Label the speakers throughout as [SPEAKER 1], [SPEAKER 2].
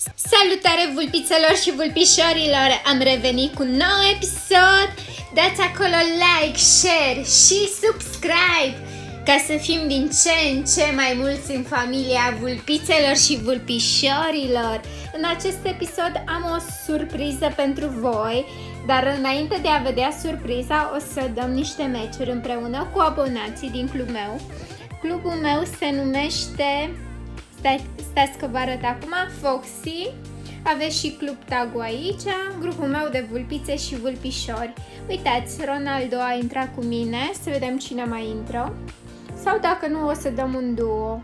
[SPEAKER 1] Salutare vulpițelor și vulpișorilor! Am revenit cu un nou episod! Dați acolo like, share și subscribe ca să fim din ce în ce mai mulți în familia vulpițelor și vulpișorilor. În acest episod am o surpriză pentru voi, dar înainte de a vedea surpriza o să dăm niște meciuri împreună cu abonații din clubul meu. Clubul meu se numește Stai, stați că vă arăt acum, Foxy. Aveți și Club Tagu aici, grupul meu de vulpițe și vulpișori. Uitați, Ronaldo a intrat cu mine, să vedem cine mai intră. Sau dacă nu, o să dăm un duo.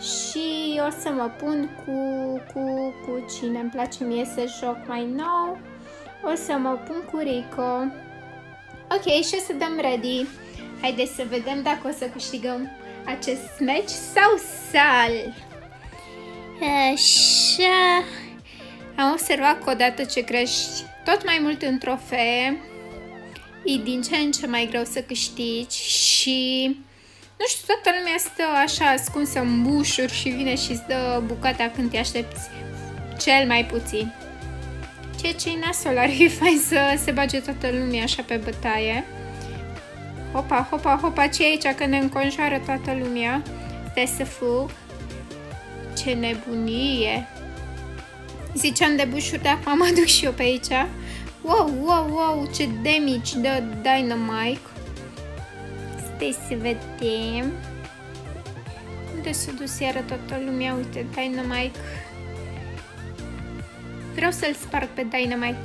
[SPEAKER 1] Și o să mă pun cu, cu, cu cine îmi place mie să joc mai nou. O să mă pun cu Rico. Ok, și o să dăm ready. Haideți să vedem dacă o să câștigăm acest match sau sal. Așa. Am observat că odată ce crești tot mai mult în trofee, e din ce în ce mai greu să câștigi și nu știu, toată lumea stă așa ascunsă în bușuri și vine și îți dă bucata când te aștepți cel mai puțin. Ceea ce e nasol, ar fi fain să se bage toată lumea așa pe bătaie. Hopa, hopa, hopa, ce e aici că ne înconjoară toată lumea? Stai să fug. Ce nebunie! Ziceam de bușuri, dar mă duc și eu pe aici. Wow, wow, wow, ce damage de Dynamite. Stai să vedem. Unde s-a dus iară toată lumea? Uite, Dynamite. Vreau să-l sparg pe Dynamite.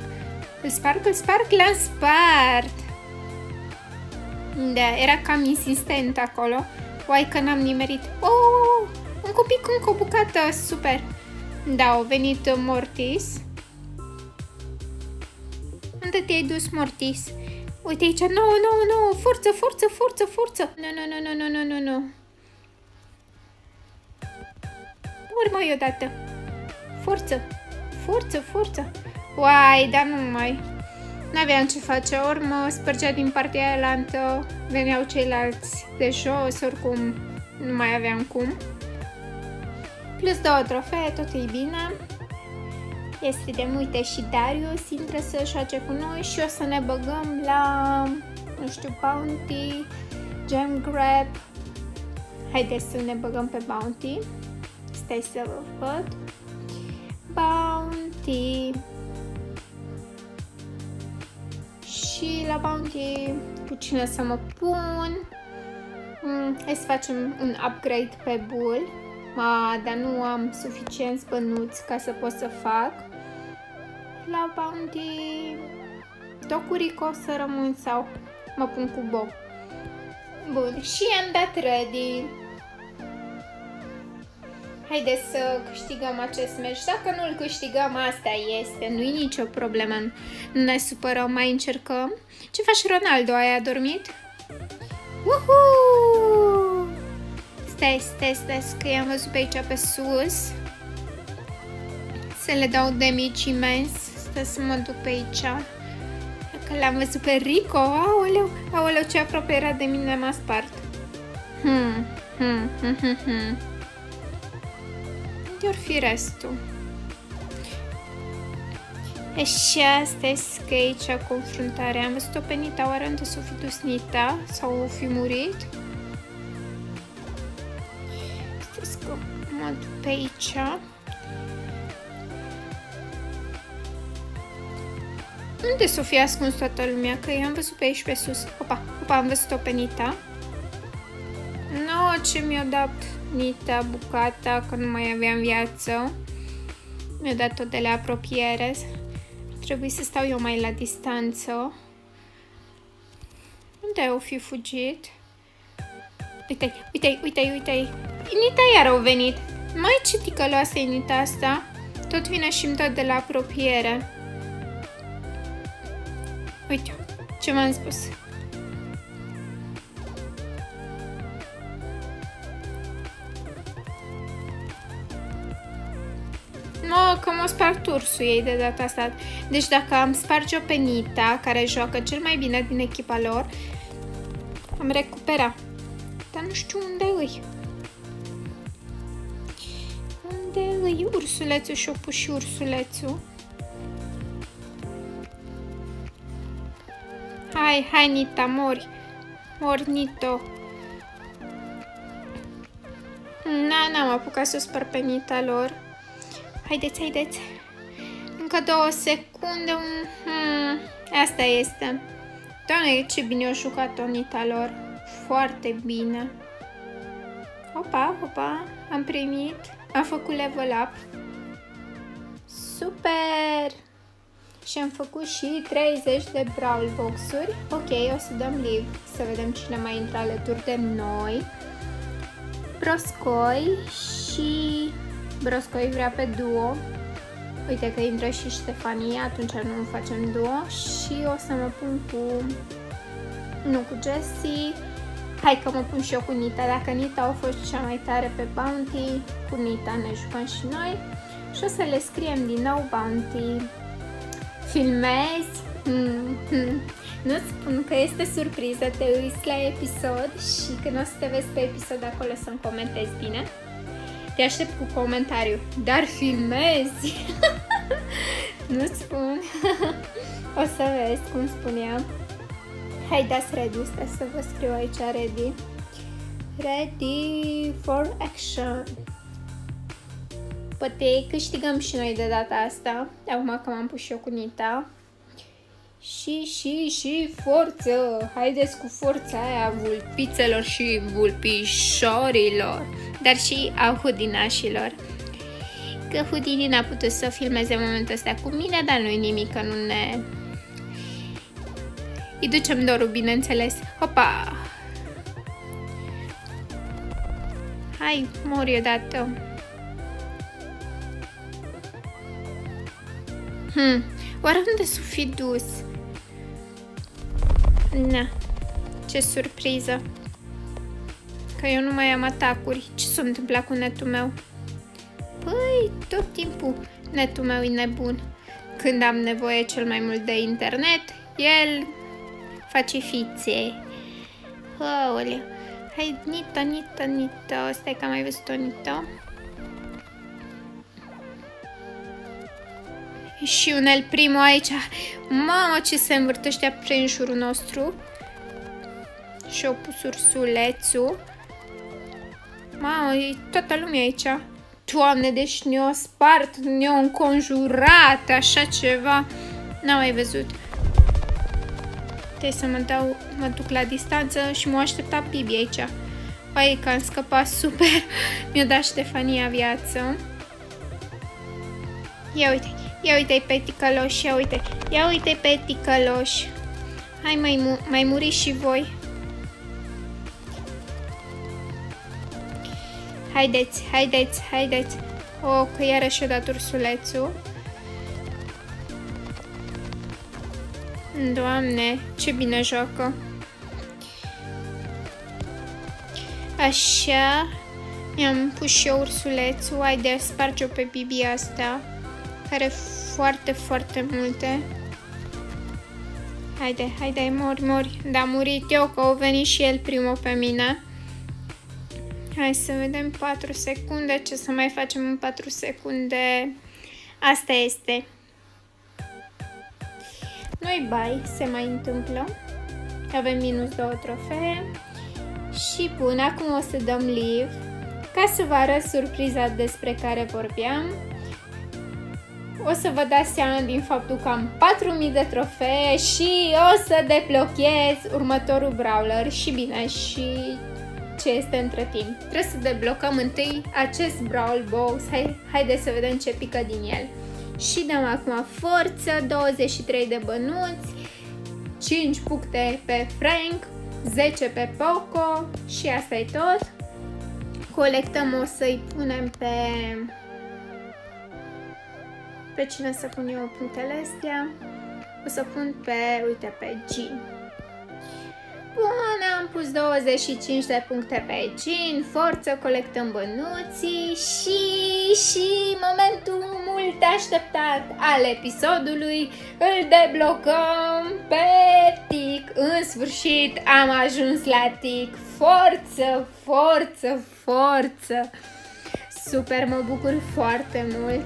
[SPEAKER 1] Îl sparg, îl sparg, l-am spart. Da, era cam insistent acolo. Uai că n-am nimerit. Oh, oh, oh. Încă un pic, încă o bucată, super. Da, au venit Mortis. Unde te-ai dus, Mortis? Uite aici, nu, nu, nu, forță, forță, forță, forță. Nu, nu, nu, nu, nu, nu, nu. Urmă-i odată. Forță, forță, forță. Uai, dar nu mai. N-aveam ce face, ori mă spărgea din partea aia lantă, veneau ceilalți de jos, oricum nu mai aveam cum. Plus două trofee, tot e bine. Este de uite și Darius intră să joace cu noi și o să ne băgăm la, nu știu, Bounty, Gem Grab. Haideți să ne băgăm pe Bounty. Stai să vă văd. Bounty. Și la Bounty cu cine să mă pun. Hmm, hai să facem un upgrade pe Bull Ma, dar nu am suficient bănuți ca să pot să fac. La Bounty Tocurico să rămân sau mă pun cu Bob. Bun, și am dat ready. Haideți să câștigăm acest meci. Dacă nu-l câștigăm, asta este. Nu-i nicio problemă. Nu ne supărăm, mai încercăm. Ce faci, Ronaldo? Ai adormit? Woohoo! Stai, stai, stai, că i-am văzut pe aici pe sus. Să le dau de mici imens. Stai să mă duc pe aici. Că l-am văzut pe Rico. Aoleu, aoleu, ce aproape era de mine m-a spart. Hmm, hmm, hmm, hmm, hmm. Unde fi restul? Așa, stai că aici confruntarea. Am văzut-o pe Nita, oare unde s-o fi dus Nita? Sau o fi murit? Pe aici. Unde s-o fi ascuns toată lumea? Că i-am văzut pe aici pe sus. Opa, opa, am văzut-o pe Nita. No, ce mi-a dat Nita bucata, că nu mai aveam viață. Mi-a dat-o de la apropiere. Trebuie să stau eu mai la distanță. Unde o fi fugit? Uite-i, uite-i, uite-i, uite-i. Nita iar au venit. Mai ce ticăloasă e Nita asta. Tot vine și-mi tot de la apropiere. Uite, ce m-am spus. Mă, că mă sparg tursul ei de data asta. Deci dacă am sparge-o pe Nita, care joacă cel mai bine din echipa lor, am recuperat. Dar nu știu unde îi. Unde îi ursulețul și-o pus și ursulețul? Hai, hai, Nita, mori. Mori, Nito. Na, n-am apucat să spăr pe Nita lor. Haideți, haideți. Încă două secunde. Hmm, asta este. Doamne, ce bine au jucat Nita lor. Foarte bine. Opa, opa, am primit. Am făcut level up. Super! Și am făcut și 30 de Brawl Box-uri. Ok, o să dăm live să vedem cine mai intră alături de noi. Broscoi și Broscoi vrea pe duo. Uite că intră și Ștefania, atunci nu facem duo. Și o să mă pun cu... Nu, cu Jessie. Hai că mă pun și eu cu Nita. Dacă Nita a fost cea mai tare pe Bounty, cu Nita ne jucăm și noi. Și o să le scriem din nou Bounty. Filmezi? Mm -hmm. Nu spun că este surpriză, te uiți la episod și când o să te vezi pe episod acolo să-mi comentezi bine. Te aștept cu comentariu, dar filmezi? nu spun. o să vezi cum spuneam. Hai, dați ready, stai să vă scriu aici ready. Ready for action. Poate câștigăm și noi de data asta, acum că m-am pus și eu cu Nita. Și, și, și forță! Haideți cu forța aia vulpițelor și vulpișorilor, dar și a hudinașilor. Că Houdini n-a putut să filmeze momentul ăsta cu mine, dar nu-i nimic, că nu ne îi ducem dorul, bineînțeles. Hopa! Hai, mori odată. Hmm, oare unde s-o fi dus? Na, ce surpriză. Că eu nu mai am atacuri. Ce s-a întâmplat cu netul meu? Păi, tot timpul netul meu e nebun. Când am nevoie cel mai mult de internet, el face fițe. Aoleu. Hai, Nita, Nita, Nita. Stai că am mai văzut-o, Nita. Și un el primul aici. Mamă, ce se învârtește prin jurul nostru. Și-o pus ursulețul. Mamă, e toată lumea aici. Doamne, deci ne-o spart, ne-o înconjurat, așa ceva. N-am mai văzut. Trebuie să mă, dau, mă duc la distanță și mă aștepta Bibi aici. Păi că am scăpat super. Mi-a dat Ștefania viață. Ia uite, ia uite pe ticăloș, ia uite, ia uite pe ticăloș. Hai mai, mu mai muriți și voi. Haideți, haideți, haideți. O, oh, că iarăși a dat ursulețul. Doamne, ce bine joacă! Așa, mi-am pus și eu ursulețul, hai de sparge-o pe Bibi asta, care foarte, foarte multe. Haide, haide, mori, mori. Da, murit eu, că au venit și el primul pe mine. Hai să vedem 4 secunde, ce să mai facem în 4 secunde. Asta este. Noi bai, se mai întâmplă. Avem minus două trofee. Și bun, acum o să dăm live ca să vă arăt surpriza despre care vorbeam. O să vă dați seama din faptul că am 4000 de trofee și o să deblochez următorul brawler și bine și ce este între timp. Trebuie să deblocăm întâi acest brawl box. Hai, haideți să vedem ce pică din el și dăm acum forță, 23 de bănuți, 5 puncte pe Frank, 10 pe Poco și asta e tot. Colectăm, o să-i punem pe... Pe cine să pun eu punctele astea? O să pun pe, uite, pe Jean. Bun, am pus 25 de puncte pe Jean, forță, colectăm bănuții și, și momentul mult așteptat al episodului îl deblocăm pe Tic. În sfârșit am ajuns la Tic. Forță, forță, forță! super, mă bucur foarte mult.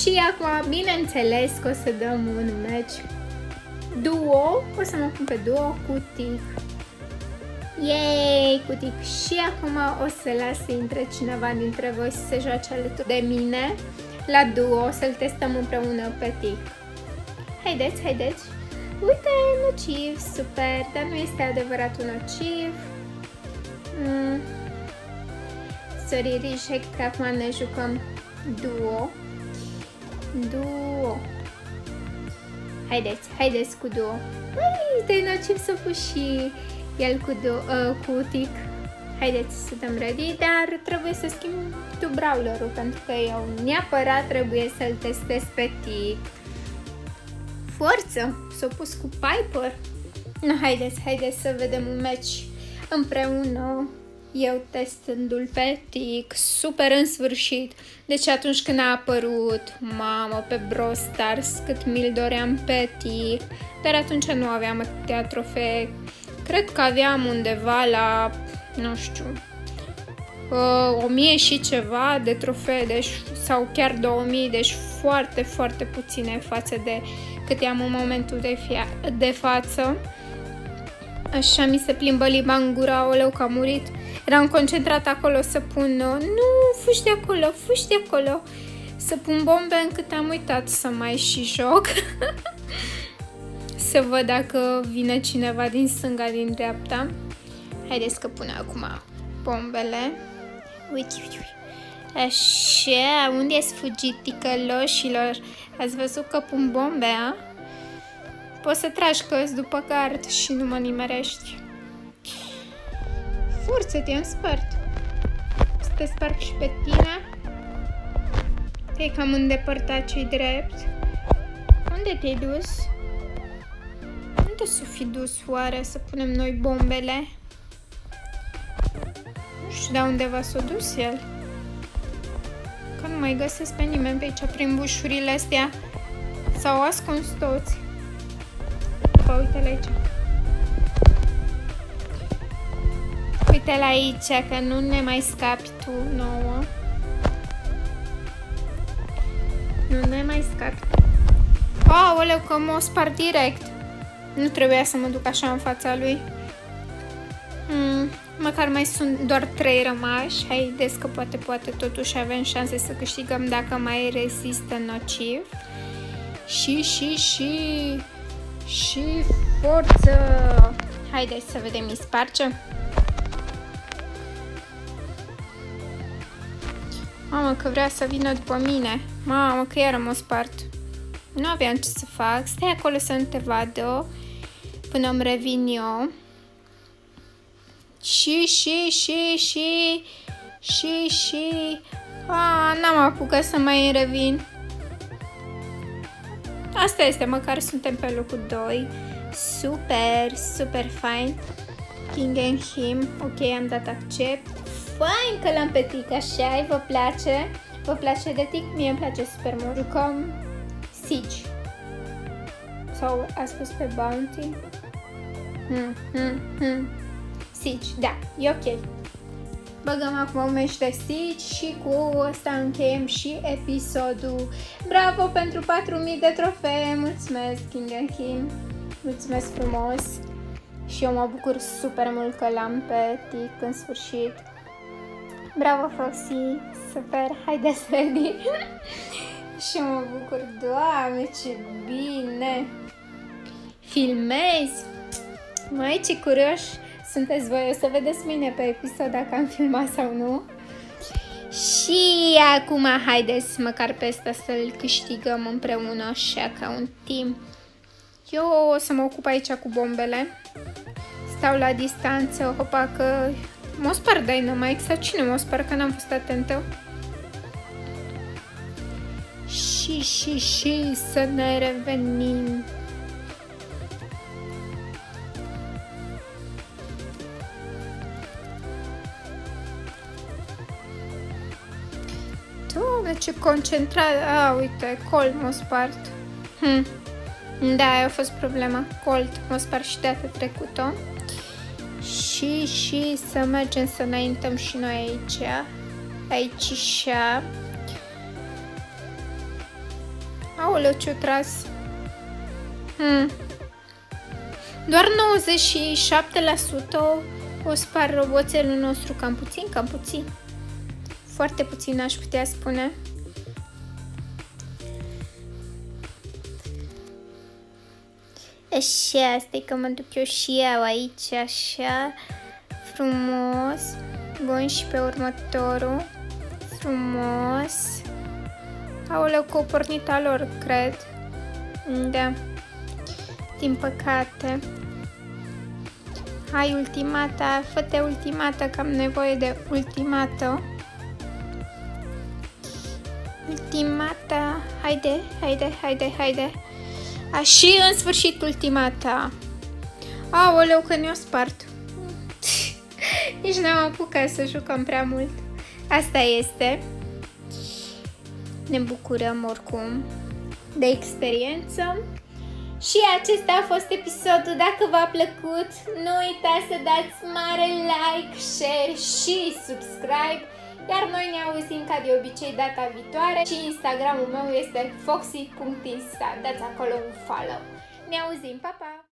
[SPEAKER 1] Și acum, bineînțeles că o să dăm un match duo, o să mă pun pe duo cu Tic. Yay, cu Tic. Și acum o să las să intre cineva dintre voi să se joace alături de mine la duo, să-l testăm împreună pe Tic. Haideți, haideți! Uite, nociv, super, dar nu este adevărat un nociv. Mm. Sorry, reject, că acum ne jucăm duo. Duo. Haideți, haideți cu duo. Ai, de nociv să pus și el cu, duo, uh, cu tic. Haideți să dăm ready, dar trebuie să schimb tu brawlerul pentru că eu neapărat trebuie să-l testez pe tic. Forță! S-a pus cu Piper. No, haideți, haideți să vedem un match împreună eu testându-l pe tic, super în sfârșit. Deci atunci când a apărut, mamă, pe Brawl Stars, cât mi-l doream pe tic, dar atunci nu aveam atâtea trofee. Cred că aveam undeva la, nu știu, uh, 1000 și ceva de trofee, deci, sau chiar 2000, deci foarte, foarte puține față de cât am în momentul de, fia- de față. Așa mi se plimbă limba în gura, oleu că a murit. Eram concentrat acolo să pun, nu, fugi de acolo, fugi de acolo, să pun bombe încât am uitat să mai și joc. să văd dacă vine cineva din stânga, din dreapta. Haideți că pun acum bombele. Uite, uite, uite. Așa, unde e fugit ticăloșilor? Ați văzut că pun bombe, a? Poți să tragi că după card și nu mă nimerești. Forță, te-am spart. Să te sparg și pe tine. Te-ai cam îndepărtat ce drept. Unde te-ai dus? Unde s-o fi dus oare să punem noi bombele? Nu știu de undeva s-a dus el. Că nu mai găsesc pe nimeni pe aici prin bușurile astea. S-au ascuns toți. Păi uite-l aici. Uite-l aici, că nu ne mai scapi tu nouă. Nu ne mai scapi. Aoleu, că mă spart direct. Nu trebuia să mă duc așa în fața lui. Hmm, măcar mai sunt doar trei rămași. Haideți că poate, poate totuși avem șanse să câștigăm dacă mai rezistă nociv. Și, și, și... Și forță! Haideți să vedem, îi sparge. Mamă, că vrea să vină după mine. Mamă, că iară mă spart. Nu aveam ce să fac. Stai acolo să nu te vadă până îmi revin eu. Și, și, și, și, și, și... A, n-am apucat să mai revin. Asta este, măcar suntem pe locul 2. Super, super fain. King and him. Ok, am dat accept. Fain că l-am pe tic, așa vă place? Vă place de tic? Mie îmi place super mult. Jucăm Siege. Sau a spus pe Bounty. Hmm, hmm, hmm. Siege, da, e ok. Băgăm acum un meci de Siege și cu asta încheiem și episodul. Bravo pentru 4000 de trofee, mulțumesc King and Kim, mulțumesc frumos. Și eu mă bucur super mult că l-am pe Tic în sfârșit. Bravo, Foxy! Super! Haideți, ready! și mă bucur, doamne, ce bine! Filmezi! Mai ce curioși sunteți voi, o să vedeți mine pe episod dacă am filmat sau nu. Și acum haideți măcar pe asta să-l câștigăm împreună așa ca un team. Eu o să mă ocup aici cu bombele. Stau la distanță, hopa că mă spar Dynamite sau cine mă spar că n-am fost atentă. Și, și, și să ne revenim. Ce concentrat. A, uite, Colt mă spart. Hm. Da, aia a fost problema. Colt mă spart și data trecută. Și, și să mergem să înaintăm și noi aici. Aici și Aoleu, ce-o tras. Hmm. Doar 97% o spar roboțelul nostru. Cam puțin, cam puțin. Foarte puțin aș putea spune. Așa, stai că mă duc eu și eu aici, așa, frumos. Bun, și pe următorul, frumos. Aoleu, că o pornit a lor, cred. Da. Din păcate. Hai, ultimata, fă-te ultimata, că am nevoie de ultimată. Ultimata, haide, haide, haide, haide. A, și în sfârșit ultimata. Aoleu, că ne-o spart. Nici n-am apucat să jucăm prea mult. Asta este. Ne bucurăm oricum de experiență. Și acesta a fost episodul. Dacă v-a plăcut, nu uitați să dați mare like, share și subscribe. Iar noi ne auzim ca de obicei data viitoare și Instagramul meu este foxy.insta. Dați acolo un follow. Ne auzim, pa, pa!